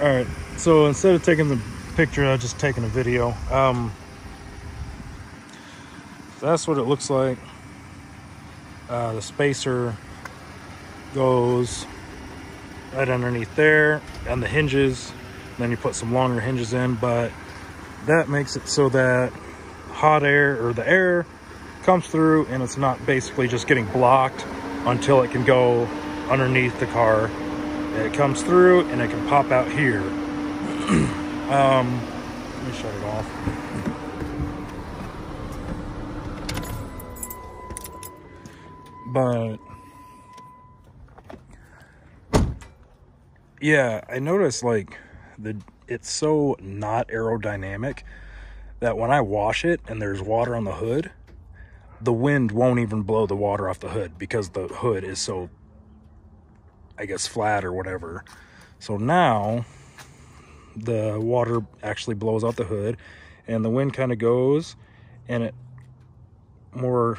All right, so instead of taking the picture, I just taking a video. Um, that's what it looks like. Uh, the spacer goes right underneath there and the hinges. Then you put some longer hinges in, but that makes it so that hot air or the air comes through and it's not basically just getting blocked until it can go underneath the car. It comes through and it can pop out here. um, let me shut it off. But yeah, I noticed like the it's so not aerodynamic that when I wash it and there's water on the hood, the wind won't even blow the water off the hood because the hood is so I guess flat or whatever. So now the water actually blows out the hood and the wind kind of goes and it more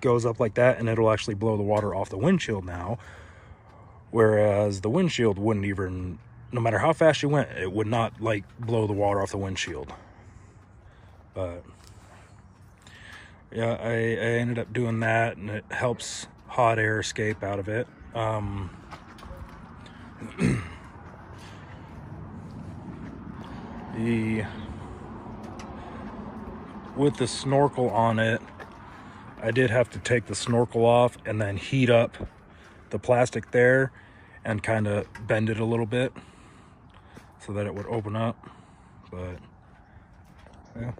goes up like that and it'll actually blow the water off the windshield now. Whereas the windshield wouldn't even, no matter how fast you went, it would not like blow the water off the windshield. But yeah, I, I ended up doing that and it helps hot air escape out of it. Um, the with the snorkel on it I did have to take the snorkel off and then heat up the plastic there and kind of bend it a little bit so that it would open up. But yeah,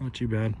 not too bad.